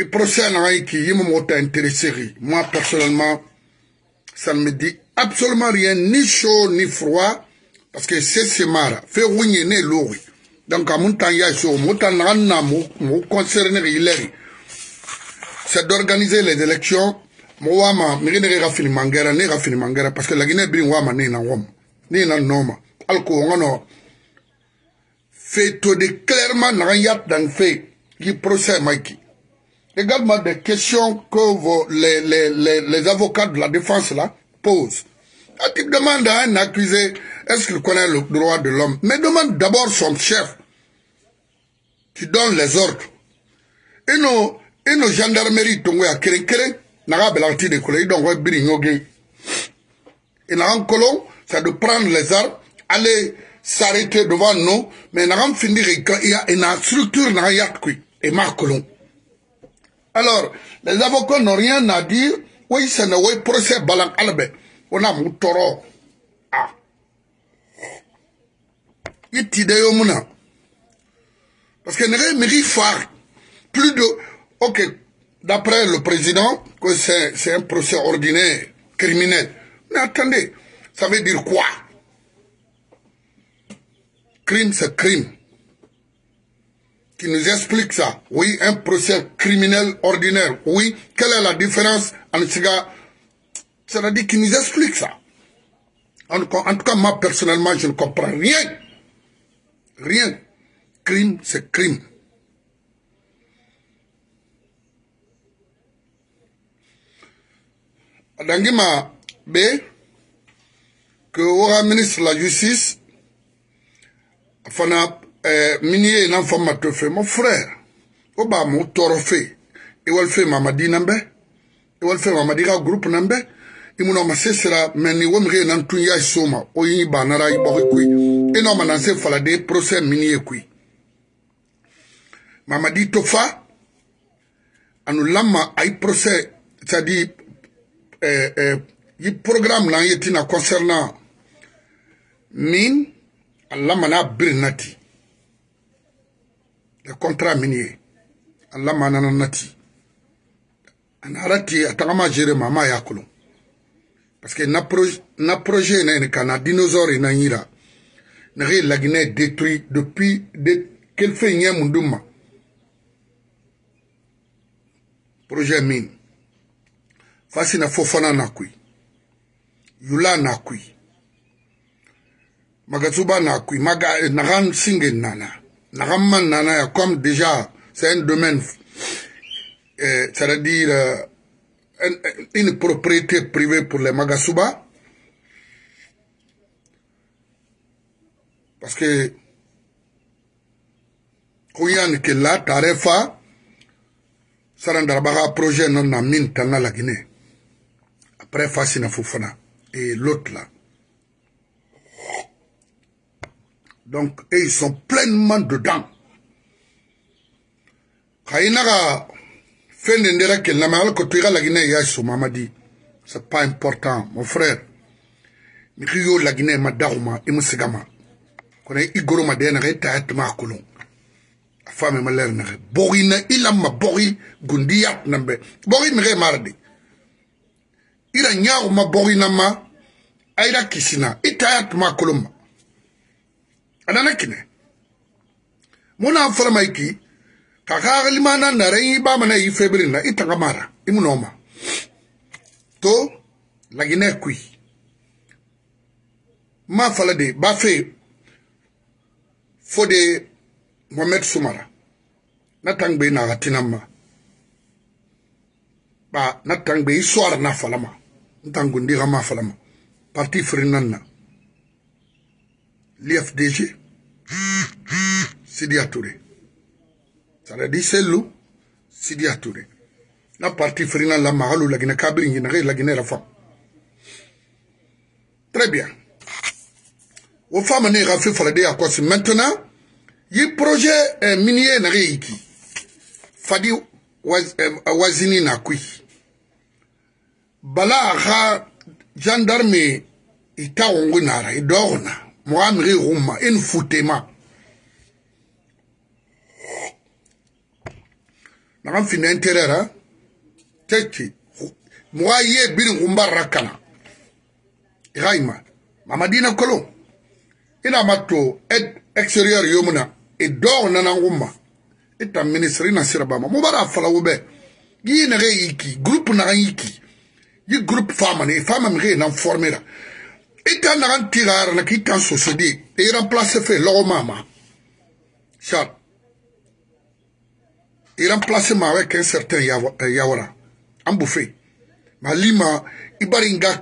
i procès naxa yi ki yi momoxo ta intéresseri moi personnellement ça ne me dit absolument rien ni chaud ni froid parce que c'est semara fe xuñe ne luxi donc amun tan yay so mu tan naxa na mu concerner i leri c'est d'organiser les élections mo wama mixi nexe xa filimangera ne xa filimangera parce que lagine birin wama ni na wom ni na nooma alko wongano fe todi clairement naxa yat dang fe yi procès mayki également des questions que les, avocats de la défense posent. Quand tu demandes à un accusé, est-ce qu'il connaît le droit de l'homme Mais demande d'abord son chef. Tu donnes les ordres. Et nos, et nos gendarmeries, tongo ya belanti de kole, donc Et un c'est de prendre les armes, aller s'arrêter devant nous, mais il y a une structure est là, et ma colon. Alors, les avocats n'ont rien à dire. Oui, c'est un procès Balan On a mon toro. Ah. Il t'y muna. Parce que n'est mairie phare. Plus de. Ok. D'après le président, que c'est un procès ordinaire, criminel. Mais attendez, ça veut dire quoi Crime, c'est crime qui nous explique ça. Oui, un procès criminel ordinaire. Oui, quelle est la différence en ce cas C'est-à-dire qui nous explique ça. En, tout cas, moi, personnellement, je ne comprends rien. Rien. Crime, c'est crime. Adangima B, que aura ministre de la Justice, fana ɛɛ mini ye na fɔ ma to fɛ mo frère o b'a mo tɔɔrɔ fɛ ewale fɛ mamadi na bɛ ewale fɛ mamadi ka groupe na bɛ i mun na ma se sira mɛ nin wo min kɛ na tun y'a so ma o y'i bannara i bɔkɛ koyi e n'a ma na se faladen procès mini koyi mamadi to fa anu lama ayi procès c'est ɛɛ ɛɛ i programme na ye tina concernant min a lamana a biri na ten. le contrat min ye a lamanana nati a nara ti a tagama gere ma ma y'a kolon parce que na projet na ene ka na dinosaure na yira nage laginɛ détruit depuis de kelife ɲɛ mun dun ma projet min fasina fofana na kui yula na kui magatuba na kui maga nagan singe nana Normalement, Nanaya, comme déjà, c'est un domaine, euh, c'est-à-dire euh, une, propriété privée pour les Magasuba, parce que Kouyan Kela, Tarefa, un projet non mine Tana la Guinée. Après Fasina Foufana. et l'autre là. Donc, et ils sont pleinement dedans. Kainara fin d'indira que la malle, que la Guinée, Yassou, maman dit, c'est pas important, mon frère. Mikio la Guinée, ma daruma et moussegama. Kone igoro madena, et taet La Femme et malheur Borine il a ma bori gundia, nambe. Borine, re mardi. Il a nyaruma bori ma aïda kisina, et ma makuloma. a nana kɛnɛ mun n'a fɔra ma i k'i ka ka hakilimana nare i b'a mana i febere na i tanga mara i mun o ma to laginɛ kui ma fala de b'a fɛ fo de mohamɛd sumara na tangbe na ka tina ma ba na tangbe i suara na fala ma n tangundi ka ma fala ma parti firinan na l'ifdg C'est Touré. Ça c'est La partie frina la mahalou, la guinée la guinée Très bien. Aux femmes y rafé un quoi maintenant. Il projet euh, minier n'a qui. Fadi euh, wazini na qui Bala ha gendarme ita ongu moamiri ruma e ni futema na kan fini interera teki moga ye bini gumbarra kana i ka ima mamadina kolon i na ma to extérieur yo mu na i dɔɔ nanan gumma i tan ministre i na sira bama mo bara fala wo bɛ i ye nage yiki groupe nagan yiki yi groupe fama ne fama mi ke nan formera ika na kan tiga yɛrɛ na k'i kan sosodi i remplace fɛ lɔgɔma ma Charles i remplace ma avec un certain eh, yawara an b'o fɛ ma lima i bari n ka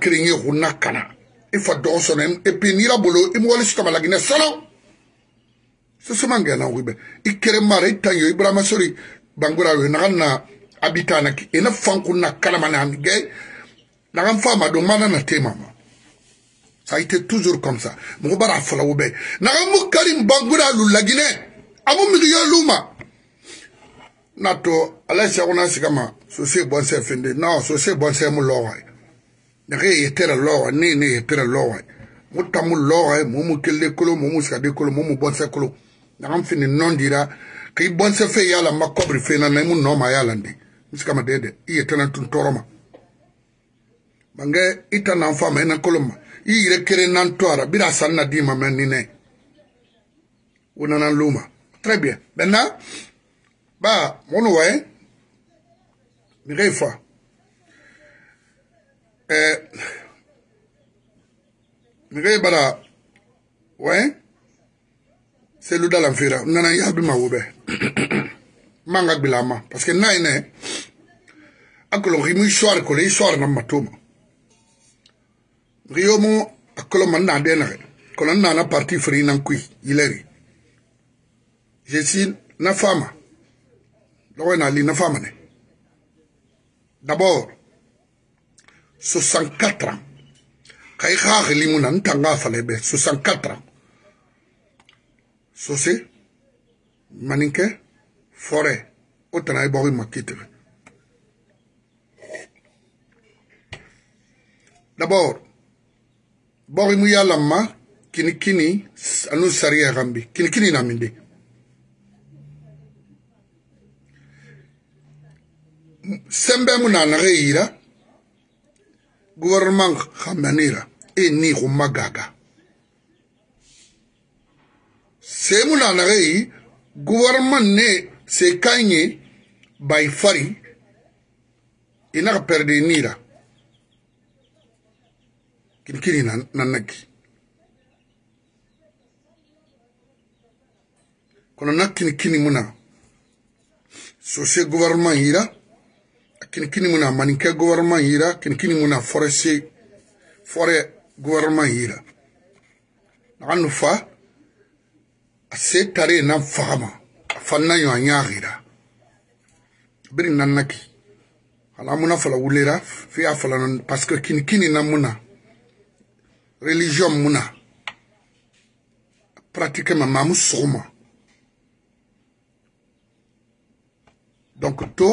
kana i fa dɔgɔ sɔnna et puis n'i la bolo i mɔgɔli si kama laginɛ sɔlɔ sosoma gɛnna o bɛ i kɛrɛ mara i tan ye ibrahima sori bangura yo naga na abita na ena fanku na ge na nge naga fa ma do mana na te mama ça a été toujours comme ça mogo bara falawo bɛ naga mu karim bangura lu laginɛ amu migiyo lu ma na to ala sagona sigama sose bɔnsɛ finde non sose bɔnsɛ mu lɔgɔ naga ye tɛrɛ lɔgɔ ne ne ye tɛrɛ lɔgɔ mu tamu lɔgɔ mu mu kelle kolo mu mu sigade kolo mu mu bɔnsɛ e kolo naga fini nɔn dira k'i bɔnsɛ e fɛ yala ma kɔbiri fɛ na na e mu nɔ ma yala ndi musikama dɛdɛ i ye tɛnɛ tun tɔɔrɔ ma bange i ta n'an fa ma i na kolo ma i yɛrɛ kelennan to a la biri a sanni na d'i ma mɛ ninɛ o nana l'o ma très bien maintenant ba mɔgɔ n'o waye nɛgɛ fa ɛɛ nɛgɛ bara waye selu da la n fera n nana n y'a bi ma wo bɛ n b'an ka gbila a ma parce que n'a ye nɛ a kolon k'i mu histoire kolo histoire na ma t'o ma. riyomo akolo man na de nare kono na na parti free nan kui ileri jesi na fama lowe na li na fama ne d'abord 64 ans kay xax li mu nan tanga fale be 64 ans sose maninke fore o tana ibori makitere d'abord bori mu yala ma kini kini anu sariya gambi kini kini na minde sembe mu na nare ira gouvernement khamanira e ni ko magaga se mu na nare yi gouvernement ne se kanye by fari inaka e perde nira kirikiri na, na nag kono na muna sose gouvernement yira kinikini muna maninke gouvernement yira kinikini muna forestier fore gouvernement yira naxanu fa a se tare nan faxama a fanna yo a ɲaxira biri nan ala muna fala wulera fi a parce que kinikini na muna religion mun na pratiquement maamu sɔgɔma donc to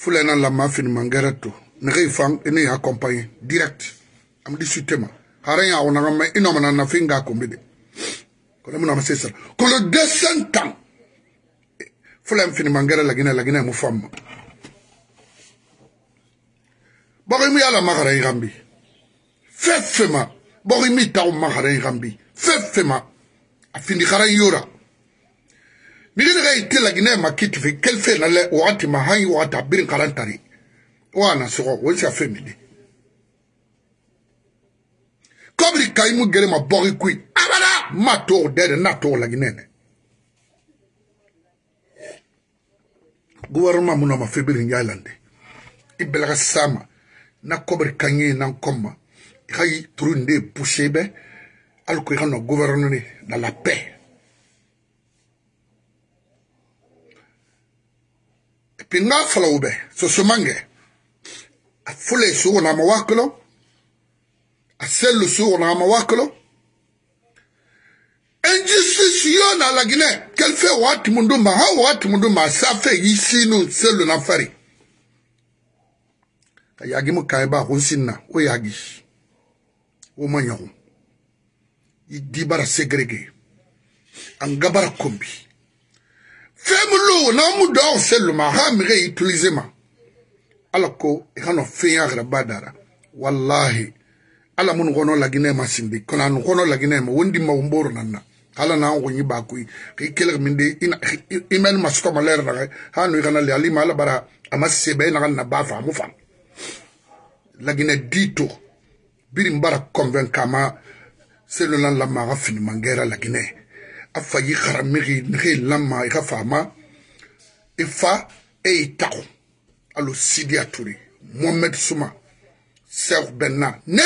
fulena lama fini mangɛrɛ to nege fan ne y'a accompagné direct am discuté ma hara y'a wona ma ino mana na fin ga kombe de ko mun ma sesa ko le 200 ans fulen fini mangɛrɛ lagina lagina mu famma borimi ala magara igambi fefema borimi taw magara igambi fefema afindi karan yura nigini ga itila gine makiti fi kelfe na le wakati mahanyi wakati abirin karantari wana soko wensi afemidi kobri kaimu gere ma bori kui abada ma to dede na to laginene gouvernement muna ma febirin yalande ibelaga sama na kɔbiri ka ɲɛ na kɔma i ka turu in de ye puse bɛ hali ko i ka nɔ gouverner na la paix et puis n'a fala o bɛ sosoman kɛ a fɔlɔ ye so kɔnɔ a ma waa kilo a sɛlo so kɔnɔ a ma waa kilo injustice yɔ na la Guinée quel fait waati mun d'u ma ha waati mun d'u ma a sa fɛ y'i si n'u sɛlo na fari. ka yagi mo kan ba hunsin na o yagi o ma ɲahu i di bara segrege an gabara kombi fɛn mu lo na mu dɔw se luma ha mire utilize ma ala ko i e kana fɛn ya gara ba dara wallahi ala mun kɔnɔ laginɛ ma sindi kɔnɔ anu kɔnɔ laginɛ ma wondi ma womboro nan na ala na ngo nyi ba kuyi ki kele min de ina imen ma suka ma lera ha no i kana le ali ma ala bara ama sebe na na ba fa mu fa La d'ito to biri n c'est le kama la lama a manguera la guinée a yi haramigi la lama i ka faama fa e itako alo suma ne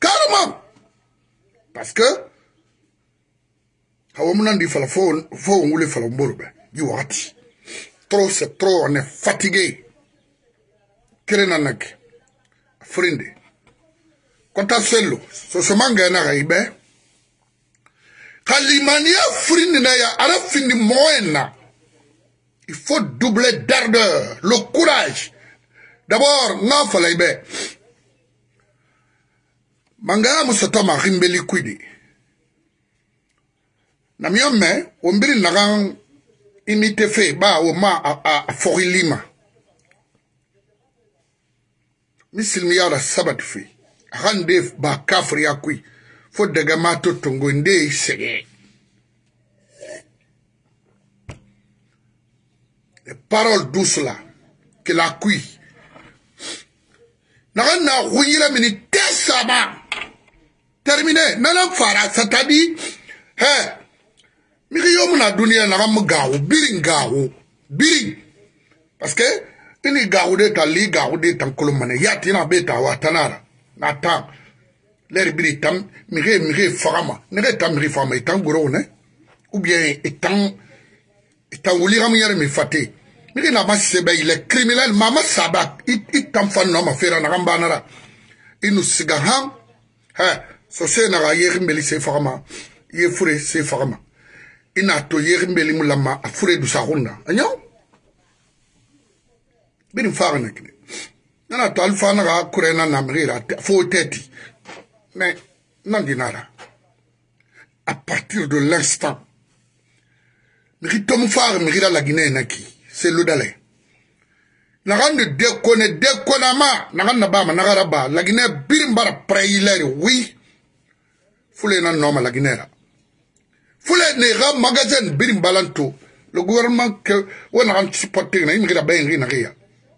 carrément parce que hawamunandi fala fo fo wule fala mboro bɛ ben. trop c'est trop on est fatigué kelen na Frindi, kɔta selo so ngɛna na ibɛ kalimaniya frindi na ya ara findi moena il faut doubler d'ardeur le courage d'abord nga fala ibɛ mangaya musotɔma himbeli kuidi na miɔ mɛ na mbiri nagan imite fe ba o ma a, a, misilimi yara sabat fe han de ba kafir ya kui fo daga ma to tongo nde sege les paroles douces là que la kui naga na huyila mini te saba terminé nana fara satadi he miki yomuna duniya naga mu gawo birin gawo birin parce que ini gaxudeta li gaxudeta kolomane yatina be ta watanara na tan leri biri tam mixe mixe faxama nexe tan mixi faxama itan gorowone ou bien itan itan wulixamu yere mi fate mixe nama sebe ile criminel mama saba itan fannoma fera naxan banara inu siga han he sose naxa yeximbeli se faxama ye fure se faxama ina to yeximbelimu lama a fure dusaxunda a ñaw bini fagni kine nana to alfa na ga kure na namrira fo teti mais nandi nara à partir de l'instant miri tomu fagni miri la guinée naki c'est l'odalé nagande dekone dekonama naganda bama nagara ba lagine birimbara preyilere wi fule na noma laginera fule ne ga magazine birimbalanto le gouvernement que wona kan supporter na imira bengi na giya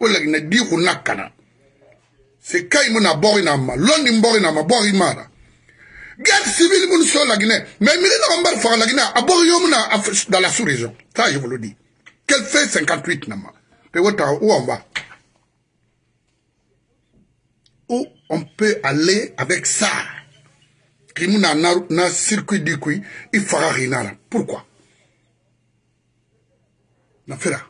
olakina di kunakana a mu na bori na ma londi mbori na ma bori mara guerre civile mun so lagine mais il na mbar fa lagine a bori yo dans la sous-région ça je vous le dis quel fait 58 na ma pe wota où on va où on peut aller avec ça y a un circuit du cuit, il fera rien pourquoi na fera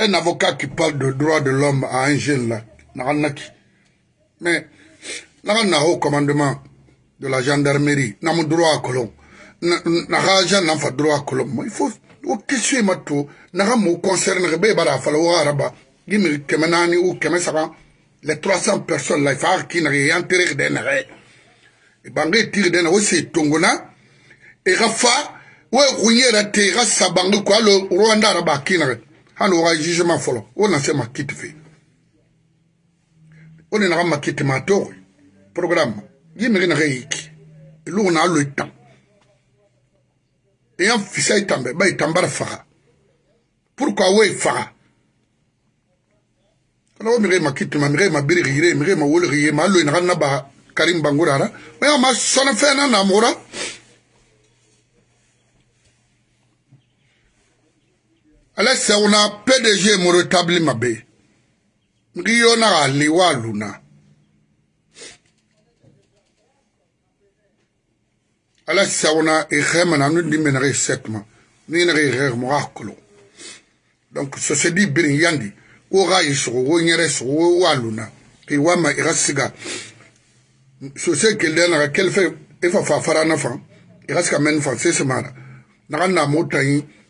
Un avocat qui parle de droits de l'homme à un jeune, là, mais n'a au commandement de la gendarmerie, n'a mon droit à colon, n'a pas droit à colon. Il faut question ma matou, n'a mon concerne rebé bara falo araba, gimil kemenani ou kemesaran, les 300 personnes là, il faut qu'il n'y ait enterré d'un Et bangé tire d'un aussi tongona, et rafa, ouais, rouillé la terre, sabangu quoi, le Rwanda araba qui n'a hali o ka jugement fɔlɔ o na se ma kiti fɛ o de naga ma kiti ma togo programme gi mege naga yiki lugu na alo itam eyan fisa itam bɛ ba itam bara faga pourquoi wo ye faga kana wo mege ma kiti ma mege ma birigi yire mege ma woligi ye ma alo naga e na ba karim bangurara ma ya ma sɔnna fɛn na namura ale sɛw na pdg moro tabili ma be ngi yo na ga li wa lu na ale sɛw na e xe ma na nu di me na ge set ma ni na ge ge mo ga kolo donc so se di birin yandi wo ga yi so wo nyere so wo wa lu na e wa ma e ga siga so se ke le na ga kel fe e fa fa fara na fa e ga ska men fa se se mara na ga na mo ta yin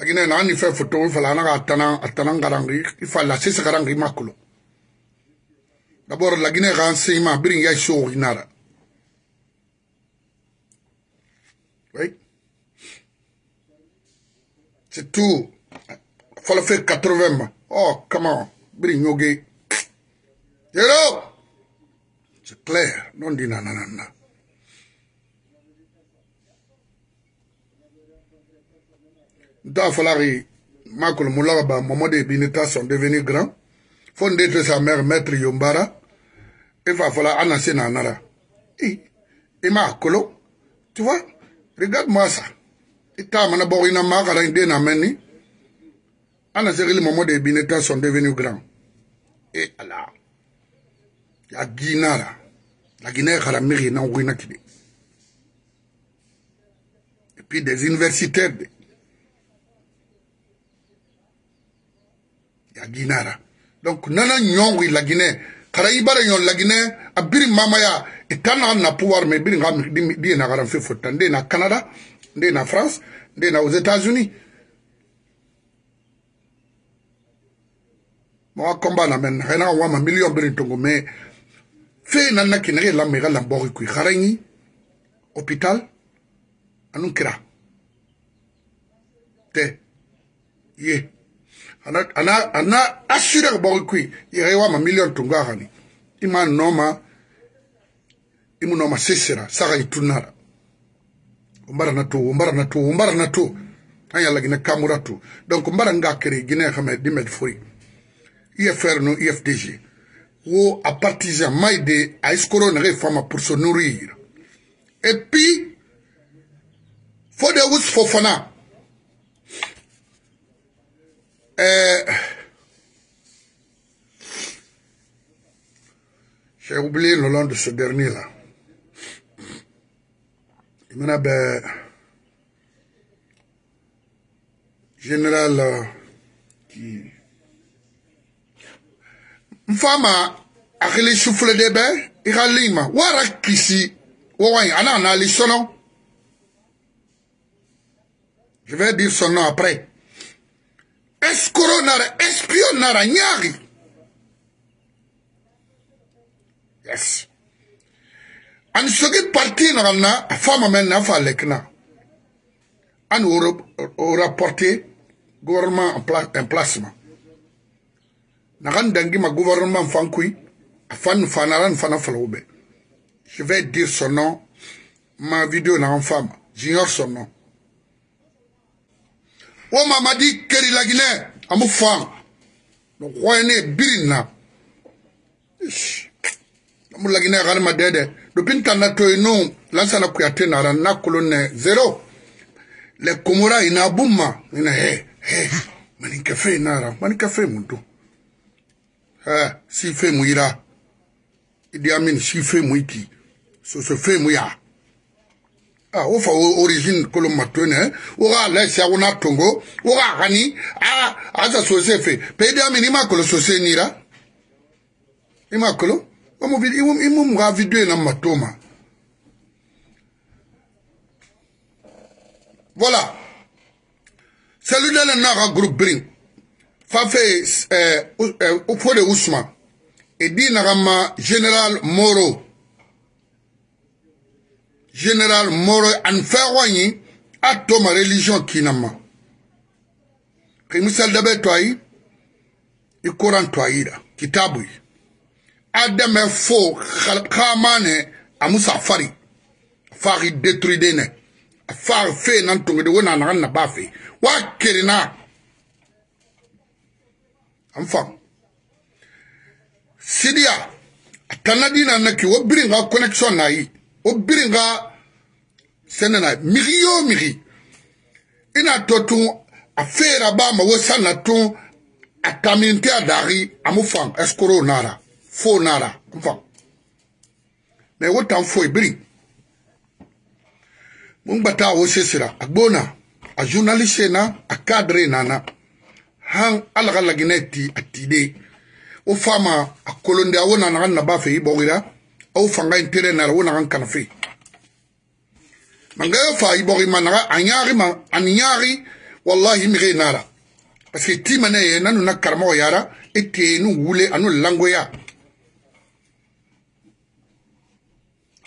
lakin ne na ni fɛn foto o fala ana ka tana a tana garangi i fala sisa garangi ma kulo dabord lagine kan se ma biri ya so inara right c'est tout fala fait 80 ma oh come on biri nyoge yero c'est clair non di nananana nta falari makolo mulagaba momode e binita sont devenus grands fo nde te sa mère maître yombara e fa fala ana se na nara i i ma kolo tu vois regarde moi ça i ta mana bɔgɔ ina ma kala inde na mɛn ni ana se kili momode e binita sont devenus grands e ala ya ginara la guinée kala miri na wina kide et puis des universitaires de ya guinara donc nana ɲɔn wi laginɛ kara i bara ɲɔn laginɛ a biri mamaya i e ta na na pouvoir mais biri nga di e na garan fe fotta nde na canada nde na france nde na aux états-unis mawa komba na men xena xa wama million biri tongo mais fe nan na kina xe lamma i xa lamboxi kuy xarañi hôpital anun kira te ye yeah. ana ana ana assuré boko kui yere wa ma million tunga hani ima noma imu noma sisira saka itunara umbara na tu umbara na tu umbara na tu anya lagina kamura tu donc umbara ngakere gine xame dimet fori IFR no IFDG wo a partisan maide a iskoro nege fama pour se nourrir et puis fo de wus fana oublier le long de ce dernier-là. Maintenant, ben, général euh, qui... Mfama, les souffle de ben, ira lima, wara kisi, wawain, ana ana le son nom. Je vais dire son nom après. Escoronara, espionnara, gnari yes ani soki parti naganna afama men na fa lekna ani o rapporté gouvernement en placement nagan dangima gouvernement fankui afan fanaran fana falobe je vais dire son nom ma vidéo nagan fama j'ignore son nom wo mamadi keri laginɛ amu fan no xoyene birin na mulaginɛ ka halimadɛ dɛ dopin tan na to yen no lansana kuyate nara na kolon nɛ zero lɛ komora ina bumma ina hɛ hɛ manikɛ fɛn nara manikɛ fɛn mun don hɛ si fɛn mun yira idi amin si fɛn mun ki soso fɛn mun ya ah o fa origine kolon ma to yen nɛ o ka lɛ siya ko n'a tongo o ka hani aa a sa sose fɛ pe idi amin i ma kolon sose nira i ma kolon. bamuvili imumkavidweni namumatoma voilà saludala naka groupe bring fafe eh, uh, euh, euh, fode usma e di naka ma général moro général moro an fɛgɔɲi a toma religion kinama kimisal dabe to ayi i koran to ayi da kitabu yi ademɛ fo xamanɛ amusa fari fari detride nɛ fari fe nan tongede wo nanaga naba fe wa kerina an fam sidiya a tanadina naki wo birin ka connection na yi wo birin ka sɛnɛ na migi yo migi ina tɔ tun a feera ba ma wo sanna tun a tamin tɛ a daari amu fan ɛskoro nara fo nara kufa mɛ wo tan foyi biri mun gba taa wo sesira a gbona a journaliste na a cadre nana han ala ka laginɛ ti a tide wo fama a kolonde a wo nana ka naba fɛ i bɔgira aw fanga in tere nara wo naga n kana fe manga yo fa i bɔgi ma naga a ɲaari ma ani ɲaari wallahi mige nara parce que ti mane ye nanu na karamɔgɔ yara e te nu wule anu langoya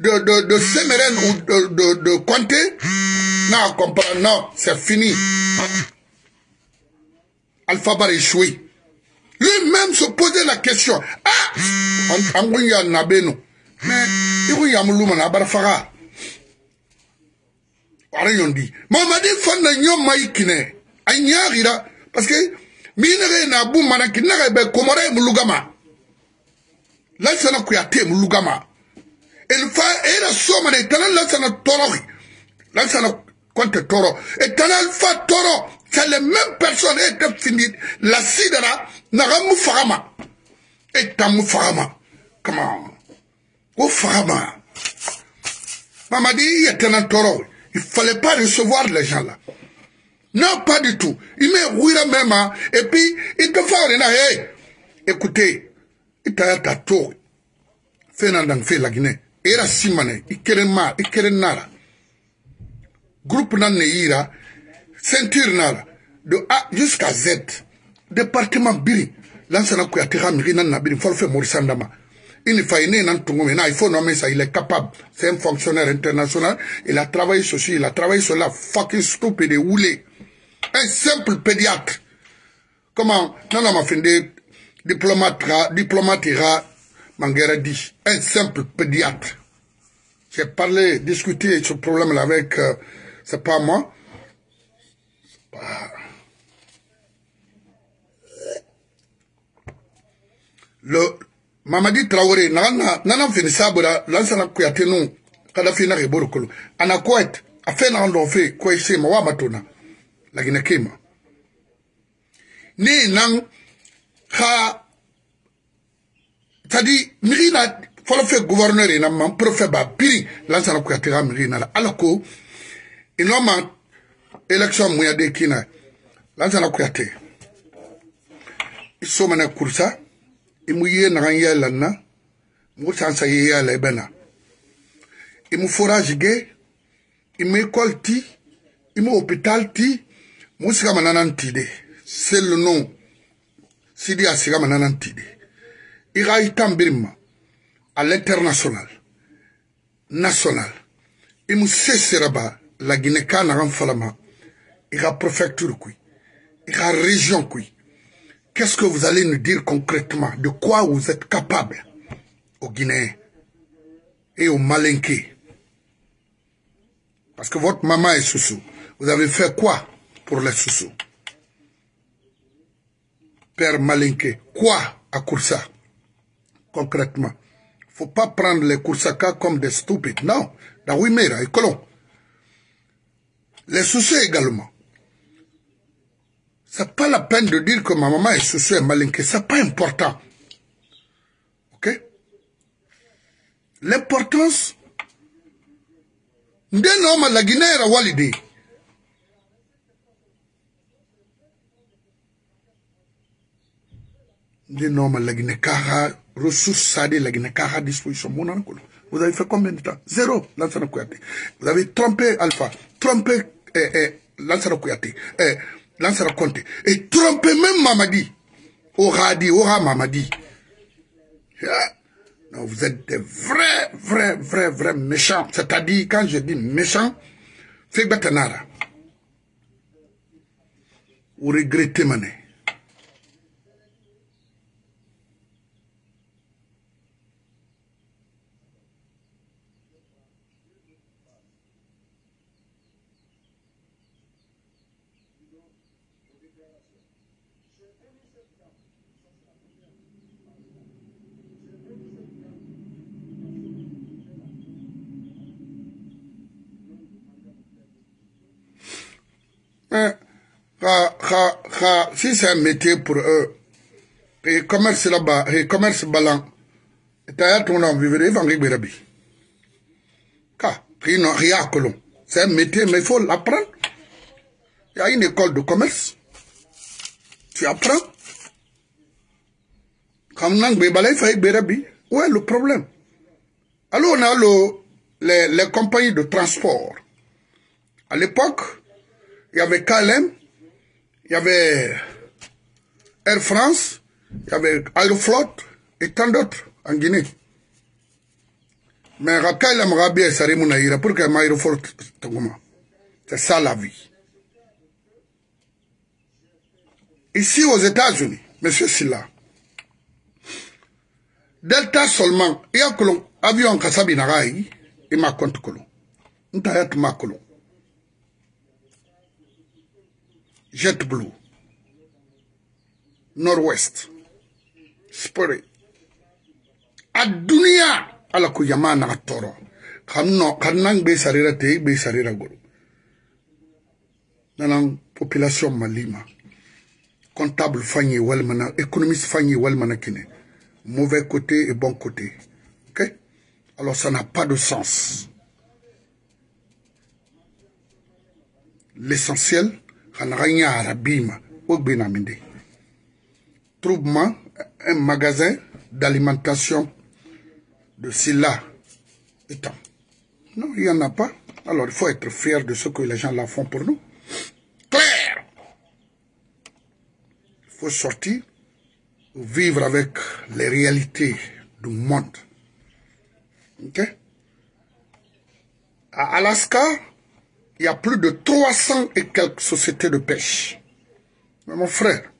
de, de, de Semeren ou de, de, de Conte, hmm. non, comprends, non, c'est fini. Alpha Bar échoué. Lui-même se posait la question. Ah! On a nabeno. Mais, il y a un loup, on a dit Ara yondi. Mamadi fanda nyon maïkine. Aïnyarira. Parce que, minere na manaki na be komore moulugama. Là, c'est là qu'il y a thé ilifaa ira soma na itala lansana tɔɔrɔ lansana kɔnte tɔɔrɔ itala fa toro c'est les mêmes personnes et te fini la sidara naga mu farama et tamu farama comment come on o dit mamadi il était un toro il fallait pas recevoir les gens là non pas du tout il me rouira même et puis il te fait rien eh. hey écoutez il t'a ta tour fais nan dans fait la Guinée era simane i kelen ma i kelen na la groupe na ne y'i ra ceinture na la do a jusqu'à z département biri lansana kuyate ka migi na nabiri fɔli fɛ mori sandama une fois il n'est en Tongo, il faut nommer ça, il est capable. C'est un fonctionnaire international, il a travaillé sur il a travaillé sur la fucking stupide houlée. Un simple pédiatre. Comment, non, non, ma fin de diplomate, diplomate, Manguera dit, un simple pédiatre. J'ai parlé, discuté ce problème avec, euh, c'est pas moi. Le Mamadi Traoré, nana nana fini sabura, lansana kuyate nu, kada fina Anakouet, afin, Ana kwet, afena andofe ma wabatona, la kema. Ni nan ha tadi miri la fɔlɔ fɛ gouvɛrnɛr yena ma préfet ba biri lansana kuyate ka miri na la ala ko inɔ ma élection muya de kina lansana kuyate i somana kursa i mu ye nagan yɛ lan na mu sansa ye yɛ la i bɛ na i mu forage ge i mu école ti i mu hôpital ti mu siga ma nanan ti de c'est le nom sidi a siga ma nanan ti de Il y à l'international national et nous seraba la kan canara préfecture kui ira région qu'est-ce que vous allez nous dire concrètement de quoi vous êtes capable aux Guinéens et aux Malinkés Parce que votre maman est Soussou. Vous avez fait quoi pour les soussous? Père Malinké, quoi à ça? concrètement. Faut pas prendre les Kursakas comme des stupides. Non. La Wimera hein, Les soucis également. C'est pas la peine de dire que ma maman est soucieuse et malinquée. C'est pas important. Ok? L'importance, à la Guinée Des normes à la Guinée kaha ressources disposition vous avez fait combien de temps Zéro, Lansana Kouyaté. Vous avez trompé Alpha, trompé eh, eh, Lansara Kouyaté, eh, et trompé même Mamadi. Aura dit, aura Mamadi. Ah, vous êtes des vrais, vrais, vrais, vrais méchants. C'est-à-dire, quand je dis méchant, c'est que Vous regrettez maintenant. si c'est un métier pour eux, et commerce là-bas, et commerce balan, et t'as ton en vivre, et vangue berabi. Ka, rien, rien que l'on. C'est un métier, mais il faut l'apprendre. Il y a une école de commerce. Tu apprends. Comme nang bebalay Où est le problème? Alors on a le, les, les compagnies de transport. À l'époque, il y avait KLM, il y avait Air France, il y avait Aeroflot et tant d'autres en Guinée. Mais KLM Rabia et pour pourquoi Aeroflot C'est ça la vie. Ici aux États-Unis, monsieur Silla, Delta seulement, il y a un avion Kassabinaraï, et ma compte Nous avons ma colo. Jet Blue, Northwest, Spirit. Adunia! dunia ala na toro. Kamno kanang be sarira te be sarira guru. Nanang population malima. Comptable fanyi walmana, économiste fanyi walmana kine. Mauvais côté et bon côté. OK Alors ça n'a pas de sens. L'essentiel, un naga un magasin d'alimentation de Silla étant. Non, il n'y en a pas. Alors il faut être fier de ce que les gens la font pour nous. Claire Il faut sortir, vivre avec les réalités du monde. Ok À Alaska, il y a plus de 300 et quelques sociétés de pêche. Mais mon frère,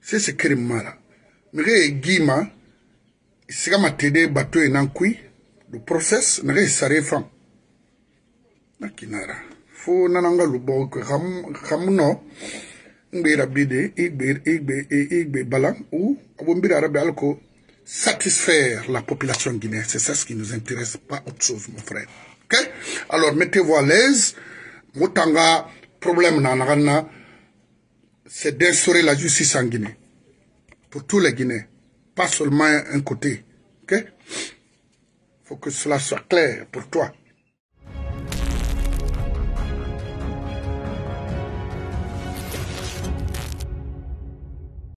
c'est ce crime là. Mais Guima, c'est comme bateau et nankui, le process, mais Faut le bon que nous Mbira bide, ou satisfaire la population guinéenne. C'est ça ce qui nous intéresse, pas autre chose, mon frère. Alors mettez-vous à l'aise. Moutanga, problème c'est d'instaurer la justice en Guinée. Pour tous les Guinéens. Pas seulement un côté. Il faut que cela soit clair pour toi.